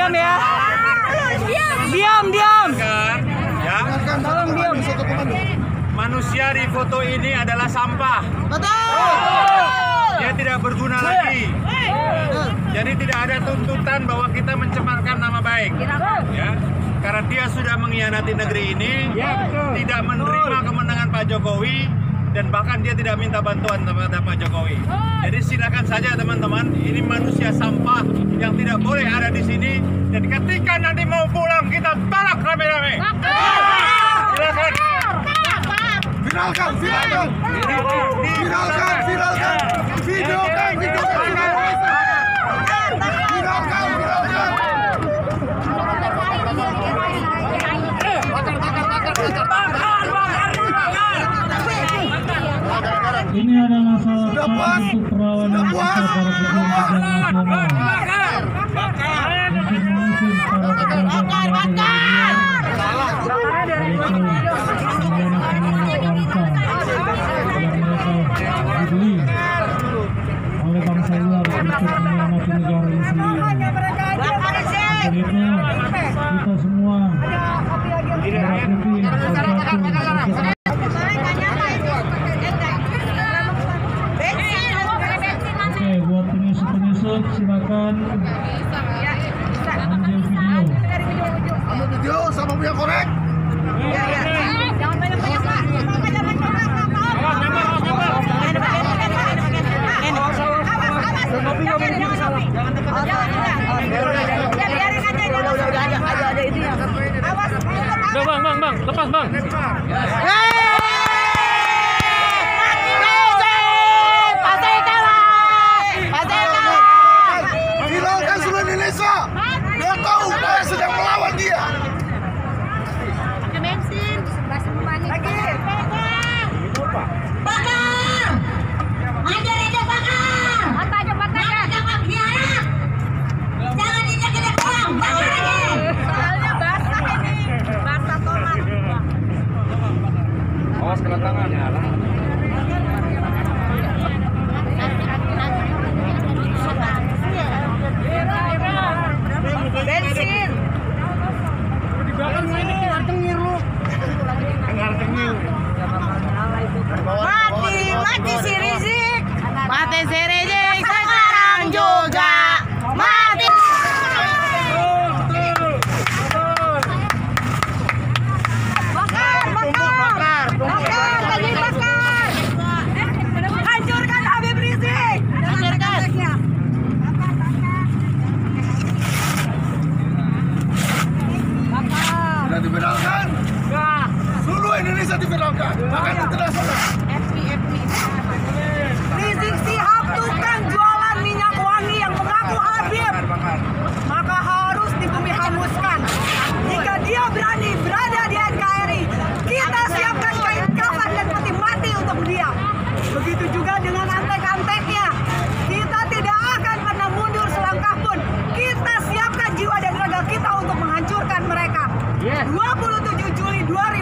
diam ya. Diam, diam. Ya. Tolong diam. Manusia di foto ini adalah sampah. Betul. Dia tidak berguna iya. lagi. Jadi tidak ada tuntutan bahwa kita mencemarkan nama baik. Ya. Karena dia sudah mengkhianati negeri ini, ya, tidak menerima kemenangan Pak Jokowi, dan bahkan dia tidak minta bantuan kepada Pak Jokowi. Jadi silakan saja teman-teman, ini manusia sampah yang tidak boleh ada di sini. Dan ketika nanti mau pulang kita tolak rame-rame. Silakan. Viralkan, oleh bangsa luar untuk negara ini sendiri. Untuk itu kita penyusup-penyusup silakan ambil video. Ambil video sama punya korek. Udah bang, bang, bang, lepas bang. Awas kena tangan. Bensin. bisa diviralkan bahkan internasional. Rizik Sihab tukang jualan minyak wangi yang mengaku Habib, maka harus dibumi hanguskan. Jika dia berani berada di NKRI, kita siapkan kain kafan dan peti mati untuk dia. Begitu juga dengan antek-anteknya. Kita tidak akan pernah mundur selangkah pun. Kita siapkan jiwa dan raga kita untuk menghancurkan mereka. 27 Juli 2000